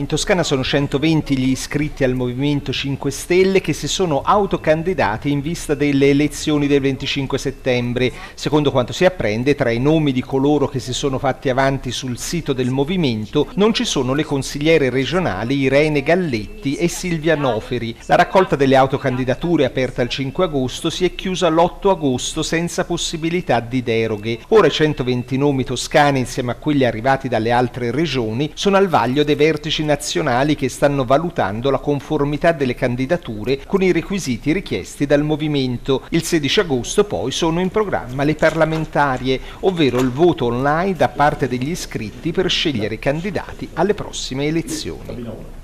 In Toscana sono 120 gli iscritti al Movimento 5 Stelle che si sono autocandidati in vista delle elezioni del 25 settembre. Secondo quanto si apprende, tra i nomi di coloro che si sono fatti avanti sul sito del Movimento non ci sono le consigliere regionali Irene Galletti e Silvia Noferi. La raccolta delle autocandidature aperta il 5 agosto si è chiusa l'8 agosto senza possibilità di deroghe. Ora i 120 nomi toscani insieme a quelli arrivati dalle altre regioni sono al vaglio dei vertici nazionali che stanno valutando la conformità delle candidature con i requisiti richiesti dal movimento. Il 16 agosto poi sono in programma le parlamentarie, ovvero il voto online da parte degli iscritti per scegliere i candidati alle prossime elezioni.